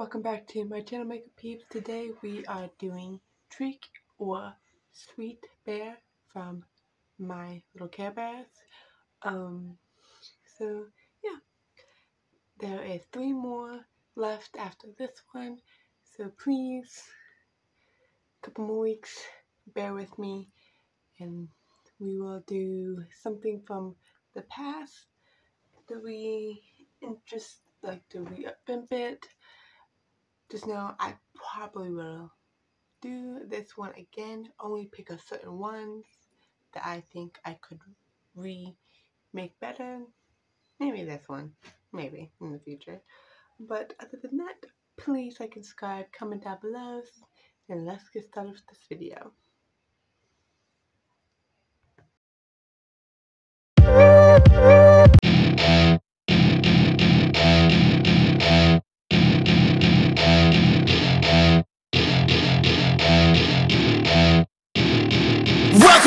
welcome back to my channel Makeup Peeps. Today we are doing Trick or Sweet Bear from my little Care Bears. Um, so yeah, there is three more left after this one. So please, a couple more weeks, bear with me and we will do something from the past that we just like to we up it just know I probably will do this one again, only pick a certain ones that I think I could remake better. Maybe this one, maybe in the future. But other than that, please like and subscribe, comment down below, and let's get started with this video.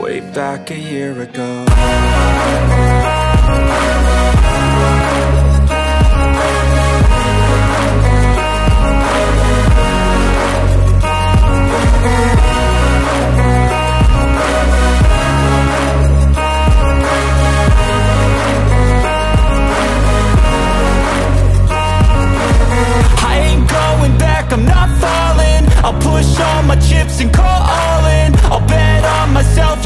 way back a year ago. I'm not falling. I'll push all my chips and call all in. I'll bet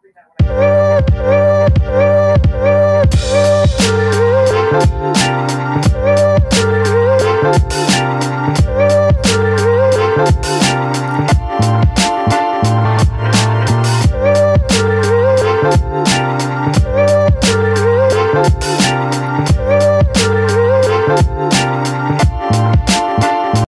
bring that one.